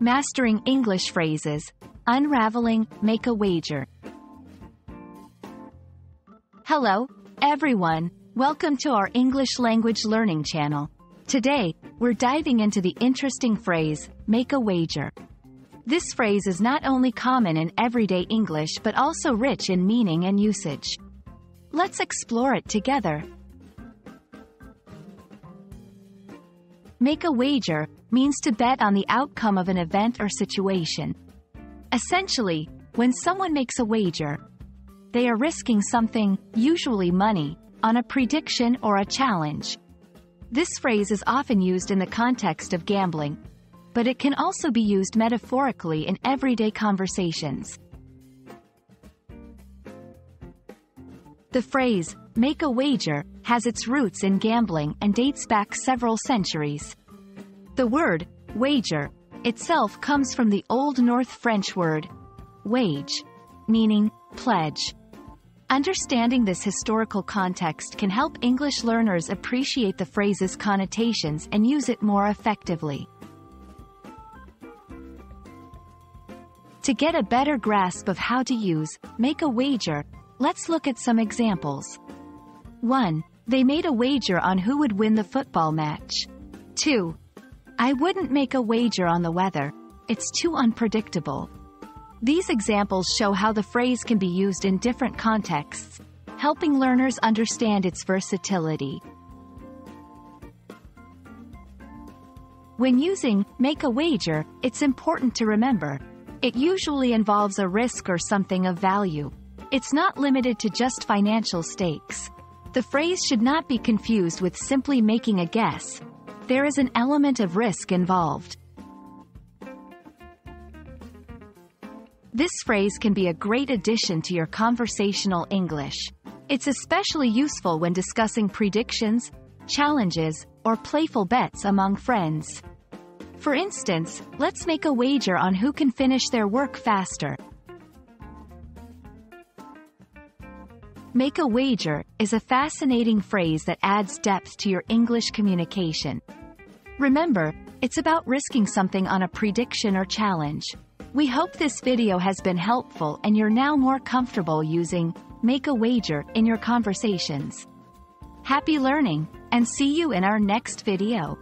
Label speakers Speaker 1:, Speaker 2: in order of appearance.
Speaker 1: Mastering English Phrases, Unraveling Make a Wager. Hello, everyone. Welcome to our English language learning channel. Today, we're diving into the interesting phrase, make a wager. This phrase is not only common in everyday English but also rich in meaning and usage. Let's explore it together. Make a wager means to bet on the outcome of an event or situation. Essentially, when someone makes a wager, they are risking something, usually money, on a prediction or a challenge. This phrase is often used in the context of gambling, but it can also be used metaphorically in everyday conversations. The phrase, make a wager, has its roots in gambling and dates back several centuries. The word, wager, itself comes from the Old North French word, wage, meaning pledge. Understanding this historical context can help English learners appreciate the phrase's connotations and use it more effectively. To get a better grasp of how to use, make a wager, Let's look at some examples. 1. They made a wager on who would win the football match. 2. I wouldn't make a wager on the weather. It's too unpredictable. These examples show how the phrase can be used in different contexts, helping learners understand its versatility. When using make a wager, it's important to remember. It usually involves a risk or something of value. It's not limited to just financial stakes. The phrase should not be confused with simply making a guess. There is an element of risk involved. This phrase can be a great addition to your conversational English. It's especially useful when discussing predictions, challenges, or playful bets among friends. For instance, let's make a wager on who can finish their work faster. Make a wager is a fascinating phrase that adds depth to your English communication. Remember, it's about risking something on a prediction or challenge. We hope this video has been helpful and you're now more comfortable using make a wager in your conversations. Happy learning, and see you in our next video.